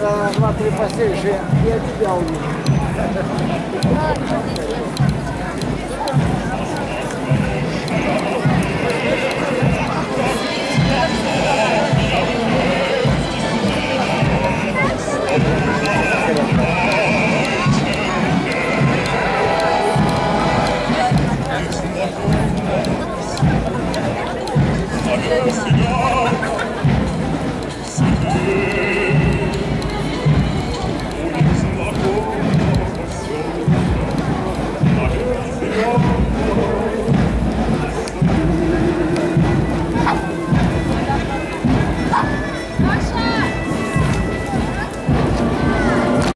наверное, два-три посеешь, и я тебя увижу.